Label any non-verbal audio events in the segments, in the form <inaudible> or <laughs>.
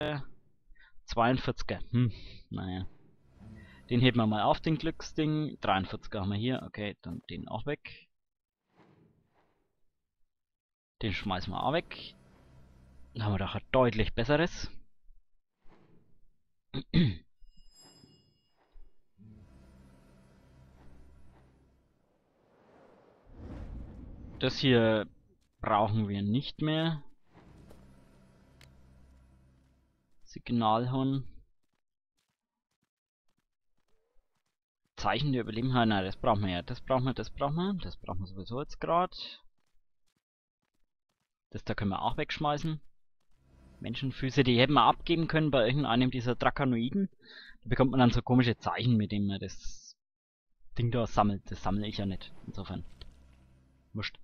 42er. Hm, naja. Den heben wir mal auf, den Glücksding. 43er haben wir hier. Okay, dann den auch weg. Den schmeißen wir auch weg. Dann haben wir doch ein deutlich besseres. Das hier brauchen wir nicht mehr. Signalhorn. Zeichen der Überleben. Nein, das brauchen wir ja. Das brauchen wir, das brauchen wir. Das brauchen wir sowieso jetzt gerade. Das da können wir auch wegschmeißen. Menschenfüße, die hätten wir abgeben können bei irgendeinem dieser Drakanoiden. Da bekommt man dann so komische Zeichen, mit denen man das Ding da sammelt. Das sammle ich ja nicht. Insofern. Wurscht.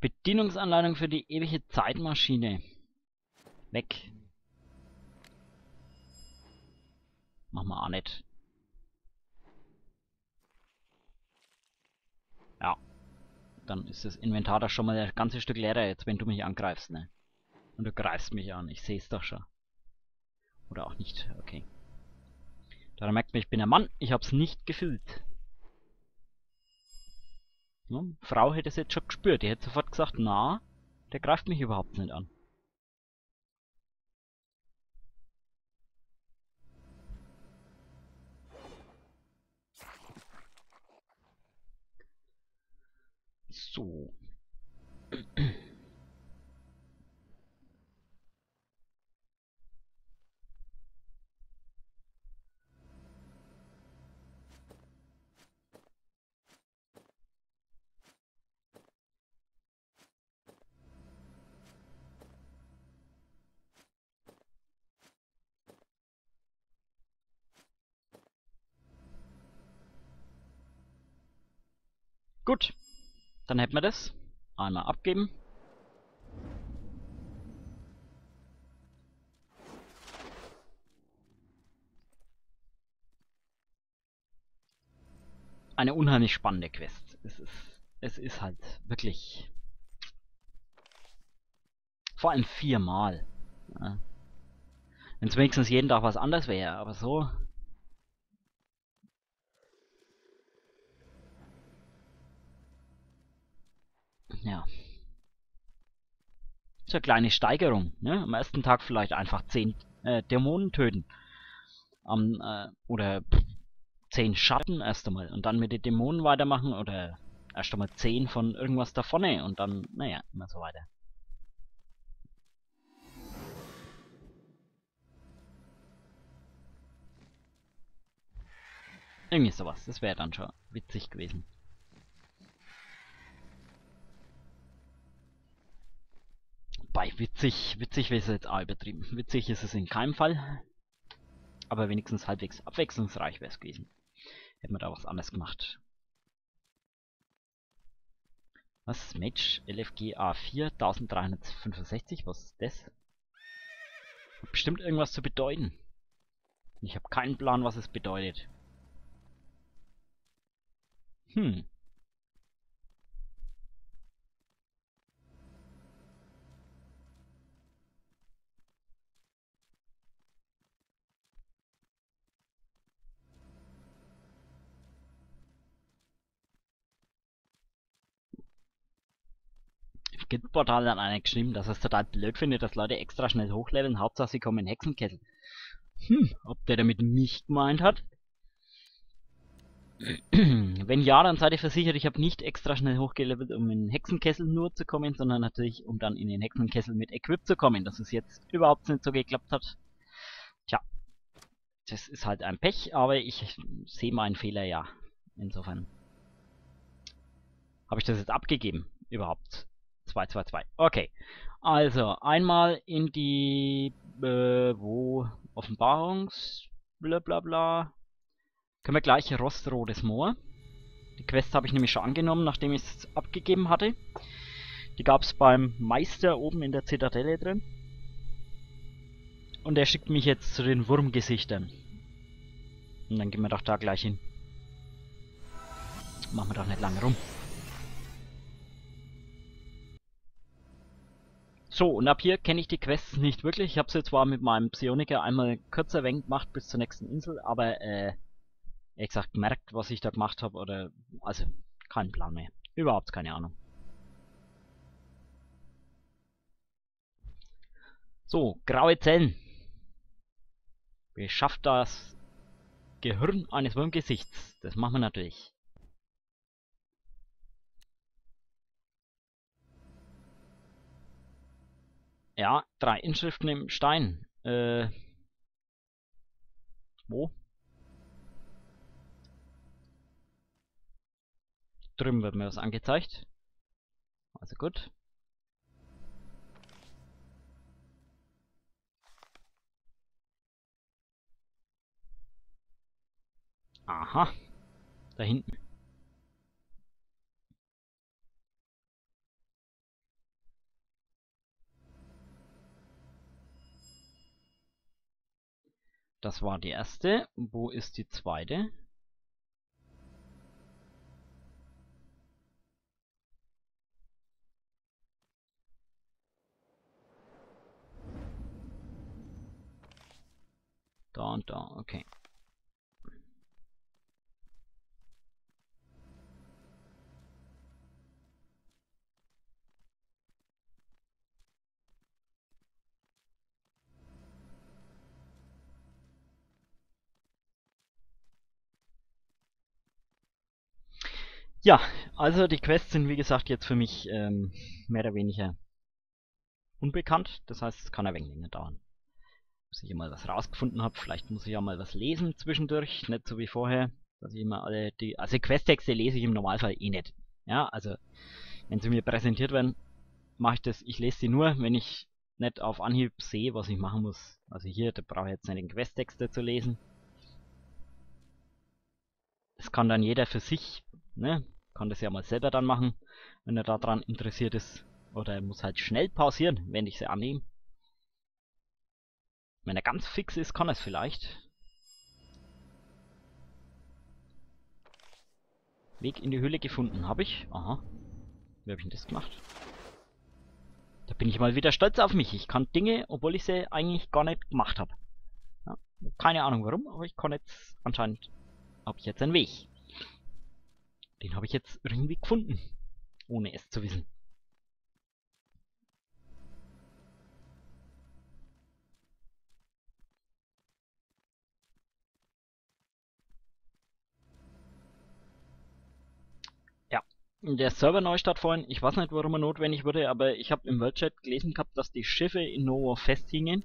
Bedienungsanleitung für die ewige Zeitmaschine. Weg. Machen wir auch nicht. Ja. Dann ist das Inventar da schon mal ein ganzes Stück leerer jetzt, wenn du mich angreifst, ne? Und du greifst mich an, ich sehe es doch schon. Oder auch nicht, okay. Daran merkt man, ich bin ein Mann, ich hab's nicht gefühlt. Ja, Frau hätte es jetzt schon gespürt, die hätte sofort gesagt, na, der greift mich überhaupt nicht an. So. Gut, dann hätten wir das. Einmal abgeben. Eine unheimlich spannende Quest. Es ist, es ist halt wirklich... Vor allem viermal. Ja. Wenn es wenigstens jeden Tag was anderes wäre, aber so ja. So eine kleine Steigerung. Ne? Am ersten Tag vielleicht einfach 10 äh, Dämonen töten. Am, äh, oder 10 Schatten erst einmal. Und dann mit den Dämonen weitermachen. Oder erst einmal 10 von irgendwas da vorne. Und dann, naja, immer so weiter. Irgendwie sowas. Das wäre dann schon witzig gewesen. Bei witzig, witzig wäre es jetzt auch übertrieben. Witzig ist es in keinem Fall. Aber wenigstens halbwegs abwechslungsreich wäre es gewesen. Hätten wir da was anderes gemacht. Was ist Match? LFG A4 1365? Was ist das? Bestimmt irgendwas zu bedeuten. Ich habe keinen Plan, was es bedeutet. Hm. Git-Portal an einer geschrieben, dass es total blöd findet, dass Leute extra schnell hochleveln, Hauptsache sie kommen in Hexenkessel. Hm, ob der damit mich gemeint hat? <clears throat> Wenn ja, dann seid ihr versichert, ich habe nicht extra schnell hochgelevelt, um in den Hexenkessel nur zu kommen, sondern natürlich, um dann in den Hexenkessel mit Equip zu kommen. Dass es jetzt überhaupt nicht so geklappt hat. Tja, das ist halt ein Pech, aber ich sehe meinen Fehler ja. Insofern habe ich das jetzt abgegeben, überhaupt. 2, 2, 2. Okay. Also, einmal in die, äh, wo, Offenbarungs, bla bla. Können wir gleich Rostrotes Moor. Die Quest habe ich nämlich schon angenommen, nachdem ich es abgegeben hatte. Die gab es beim Meister oben in der Zitadelle drin. Und er schickt mich jetzt zu den Wurmgesichtern. Und dann gehen wir doch da gleich hin. Machen wir doch nicht lange rum. So, und ab hier kenne ich die Quests <laughs> nicht wirklich. Ich habe sie zwar mit meinem Psioniker einmal kürzer weg gemacht bis zur nächsten Insel, aber äh, ehrlich gesagt merkt, was ich da gemacht habe oder also kein Plan mehr. Überhaupt keine Ahnung. So, graue Zellen. Beschafft das Gehirn eines Wurmgesichts. Das machen wir natürlich. Ja, drei Inschriften im Stein. Äh. Wo? Drüben wird mir was angezeigt. Also gut. Aha. Da hinten. Das war die erste. Wo ist die zweite? Da und da, okay. Ja, also die Quests sind wie gesagt jetzt für mich ähm, mehr oder weniger unbekannt. Das heißt, es kann ein wenig länger dauern. Bis ich mal was rausgefunden habe. Vielleicht muss ich ja mal was lesen zwischendurch. Nicht so wie vorher. Dass ich immer alle die. Also Questtexte lese ich im Normalfall eh nicht. Ja, also wenn sie mir präsentiert werden, mache ich das. Ich lese sie nur, wenn ich nicht auf Anhieb sehe, was ich machen muss. Also hier, da brauche ich jetzt nicht den Questtexte zu lesen. Das kann dann jeder für sich ne, kann das ja mal selber dann machen, wenn er daran interessiert ist. Oder er muss halt schnell pausieren, wenn ich sie annehme. Wenn er ganz fix ist, kann er es vielleicht. Weg in die Höhle gefunden. Habe ich? Aha. Wie habe ich denn das gemacht? Da bin ich mal wieder stolz auf mich. Ich kann Dinge, obwohl ich sie eigentlich gar nicht gemacht habe. Ja, keine Ahnung warum, aber ich kann jetzt anscheinend habe ich jetzt einen Weg. Den habe ich jetzt irgendwie gefunden. Ohne es zu wissen. Ja, der Server-Neustart vorhin, ich weiß nicht, warum er notwendig wurde, aber ich habe im Worldchat gelesen gehabt, dass die Schiffe in Novo festhingen.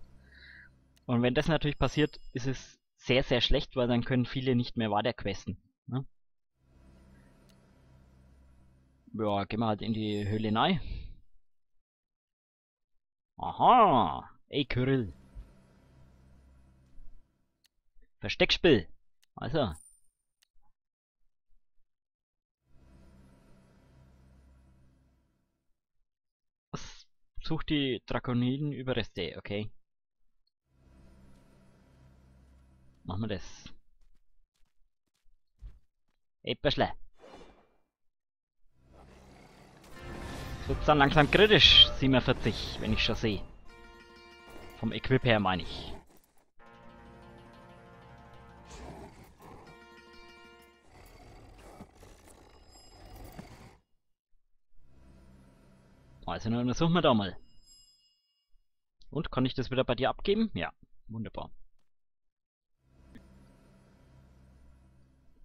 Und wenn das natürlich passiert, ist es sehr, sehr schlecht, weil dann können viele nicht mehr weiterquesten. Ne? Ja, gehen wir halt in die Höhle rein. Aha! Ey, Kyrill. Versteckspiel. Also. Was sucht die Drakoniden-Überreste? Okay. Machen wir das. Ey, Wird's dann langsam kritisch, 47, wenn ich schon sehe. Vom Equip her meine ich. Also dann untersuchen wir da mal. Und, kann ich das wieder bei dir abgeben? Ja, wunderbar.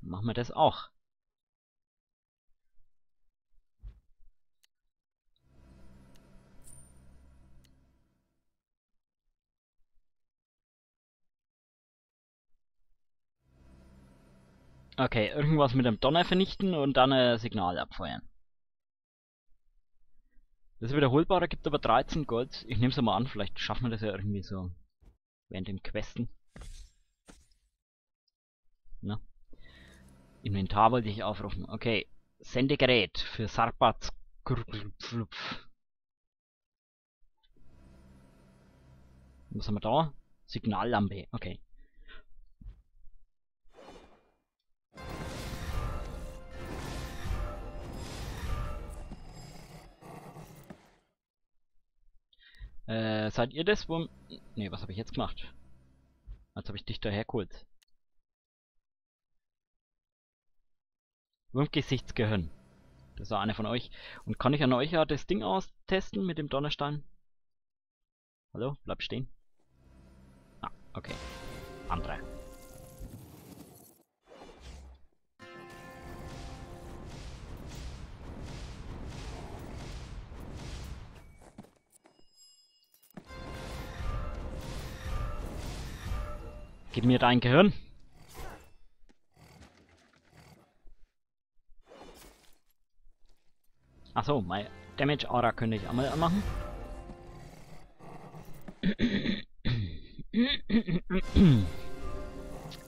Machen wir das auch. Okay, irgendwas mit dem Donner vernichten und dann ein Signal abfeuern. Das Wiederholbare gibt aber 13 Gold. Ich nehme es mal an, vielleicht schaffen wir das ja irgendwie so während den Questen. Na. Inventar wollte ich aufrufen. Okay. Sendegerät für Sarpats. Was haben wir da? Signallampe. Okay. Äh, seid ihr das, wo... Ne, was habe ich jetzt gemacht? Als habe ich dich daher geholt. Wurmgesichtsgehirn. Das war einer von euch. Und kann ich an euch ja das Ding austesten mit dem Donnerstein? Hallo? Bleib stehen. Ah, okay. Andere. Gib mir dein Gehirn. Achso, mein Damage Aura könnte ich einmal anmachen.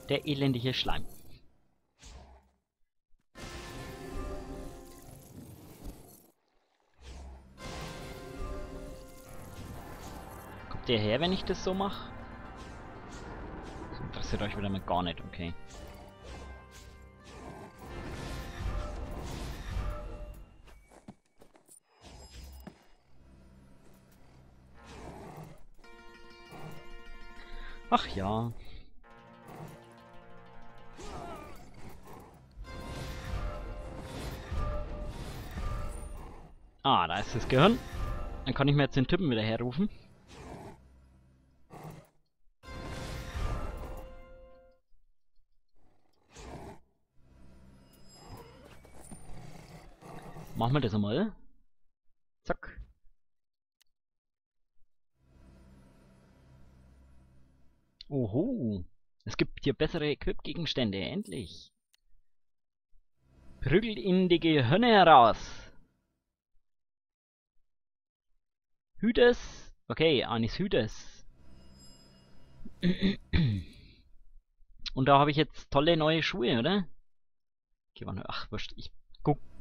Der elendige Schleim. Kommt der her, wenn ich das so mache? Interessiert euch wieder mal gar nicht, okay. Ach ja. Ah, da ist das Gehirn. Dann kann ich mir jetzt den Typen wieder herrufen. Machen wir das einmal. Zack. Oho. Es gibt hier bessere Equip-Gegenstände, endlich. Prügelt in die Gehirne heraus. Hüdes. Okay, eines Hüdes. Und da habe ich jetzt tolle neue Schuhe, oder? Okay, ach, wurscht. Ich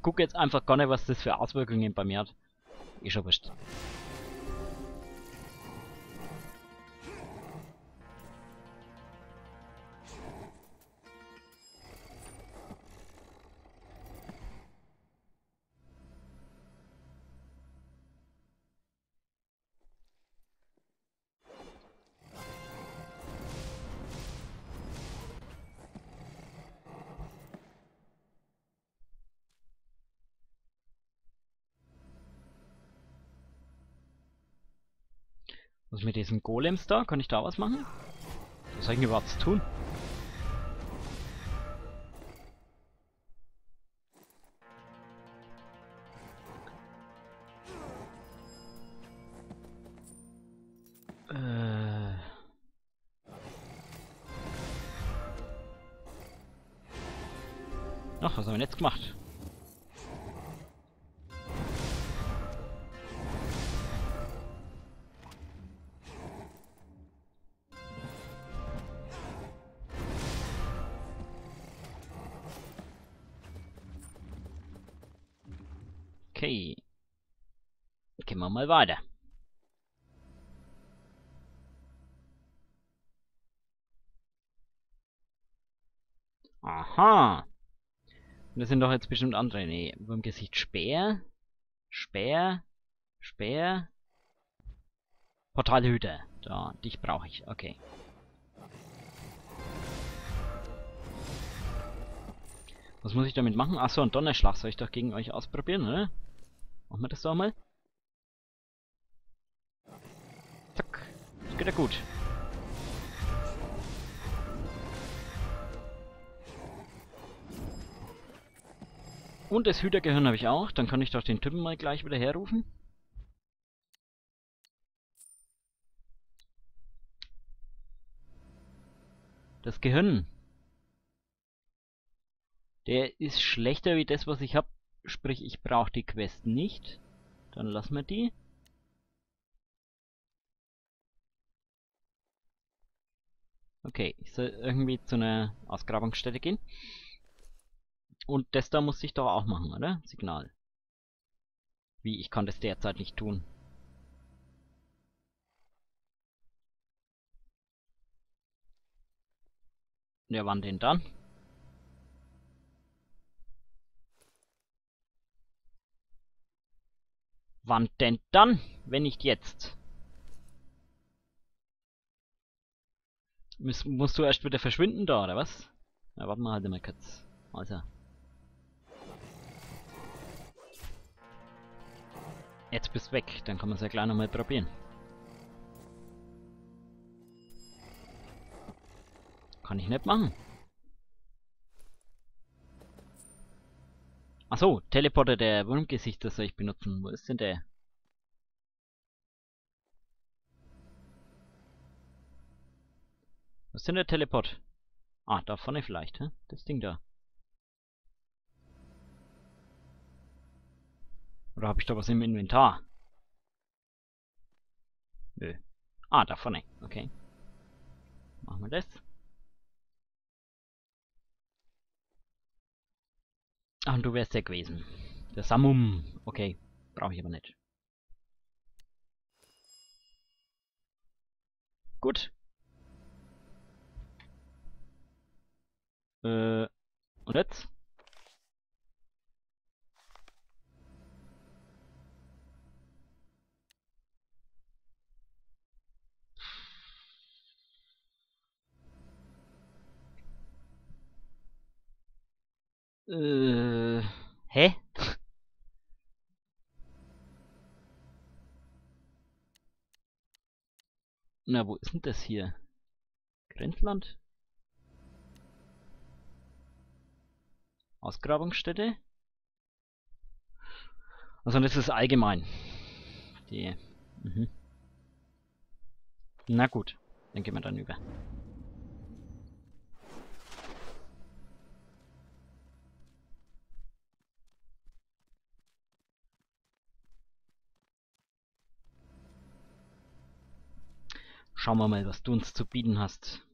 guck, guck jetzt einfach gar nicht, was das für Auswirkungen bei mir hat. Ist schon wurscht. Diesen Golems da? Kann ich da was machen? Was soll ich überhaupt tun? Äh. Ach, was haben wir jetzt gemacht? Mal weiter. Aha. Das sind doch jetzt bestimmt andere. Nee, beim Gesicht Speer. Speer. Speer. Portalhüter. Da, dich brauche ich. Okay. Was muss ich damit machen? Achso, ein Donnerschlag soll ich doch gegen euch ausprobieren, oder? Machen wir das doch mal. Zack. Das geht ja gut. Und das Hütergehirn habe ich auch. Dann kann ich doch den Typen mal gleich wieder herrufen. Das Gehirn. Der ist schlechter wie das, was ich habe. Sprich, ich brauche die Quest nicht. Dann lassen wir die. Okay, ich soll irgendwie zu einer Ausgrabungsstätte gehen. Und das da muss ich doch auch machen, oder? Signal. Wie, ich kann das derzeit nicht tun. Ja, wann denn dann? Wann denn dann, wenn nicht jetzt? Muss, musst du erst wieder verschwinden da, oder was? Ja, warte mal halt mal kurz. Also. Jetzt bist du weg, dann kann man es ja gleich nochmal probieren. Kann ich nicht machen. Achso, Teleporter der Wurmgesichter soll ich benutzen. Wo ist denn der? Was ist denn der Teleport? Ah, da vorne vielleicht, hä? Das Ding da. Oder habe ich da was im Inventar? Nö. Ah, da vorne. Okay. Machen wir das. Ach, und du wärst der gewesen. Der Samum. Okay. Brauche ich aber nicht. Gut. Äh, und jetzt? Äh, hä? <laughs> Na, wo ist denn das hier? Grenzland? Ausgrabungsstätte? Also das ist allgemein. Die. Mhm. Na gut, dann gehen wir dann über. Schauen wir mal, was du uns zu bieten hast.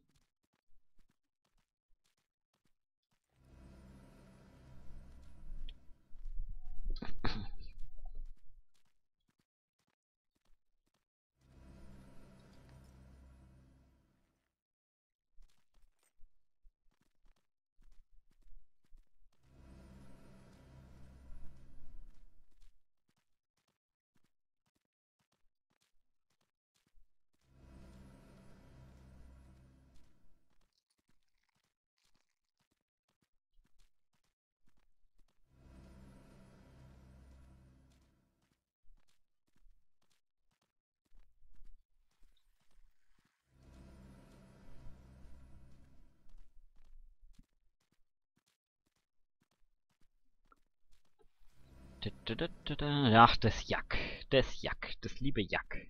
Ach, das Jack. Das Jack. Das liebe Jack.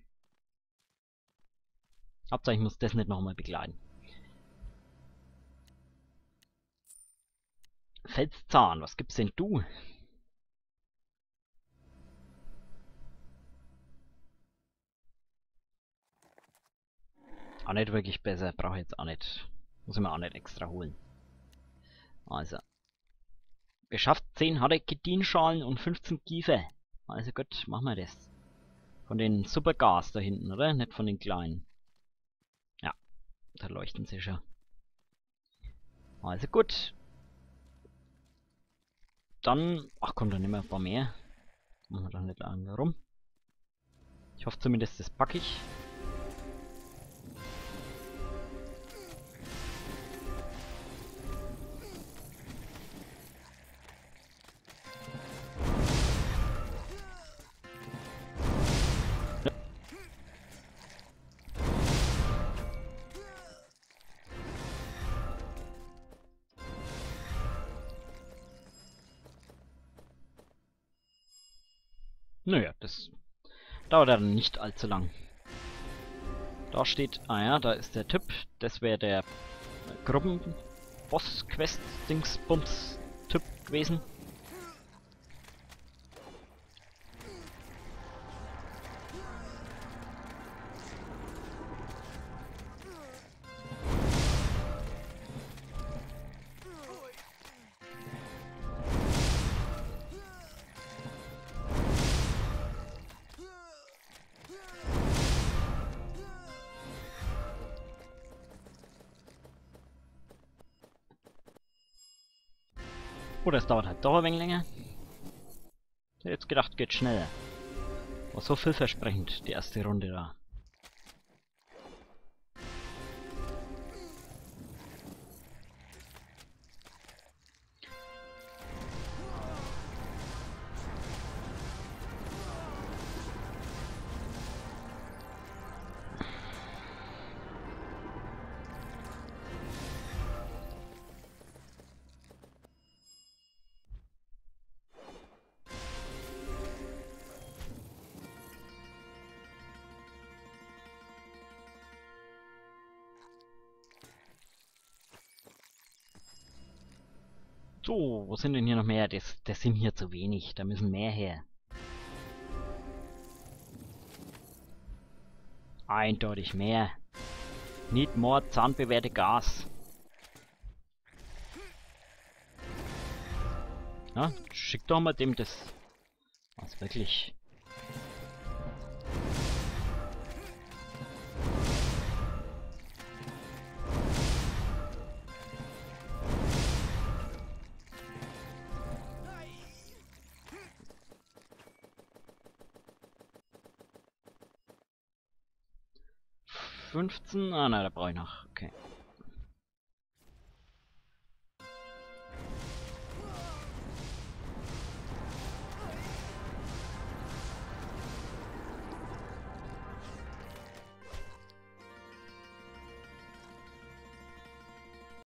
Hauptsache ich muss das nicht nochmal begleiten. Felszahn, was gibt's denn du? Auch nicht wirklich besser, brauche ich jetzt auch nicht. Muss ich mir auch nicht extra holen. Also. Geschafft 10 Hareketinschalen und 15 Kiefer. Also gut, machen wir das. Von den Supergas da hinten, oder? Nicht von den kleinen. Ja, da leuchten sie schon. Also gut. Dann, ach komm, dann nehmen wir ein paar mehr. Machen wir doch nicht lange rum. Ich hoffe zumindest, das packe ich. Naja, das dauert dann nicht allzu lang. Da steht, ah ja, da ist der Typ. Das wäre der Gruppen-Boss-Quest-Dingsbums-Typ gewesen. Oder es dauert halt doch ein wenig länger. Hätte jetzt gedacht, geht schneller. War so vielversprechend, die erste Runde da. So, wo sind denn hier noch mehr? Das, das sind hier zu wenig. Da müssen mehr her. Eindeutig mehr. Nicht more zahnbewehrte Gas. Ja, schick doch mal dem das. Was wirklich. Fünfzehn? Ah nein, da brauche ich noch. Okay.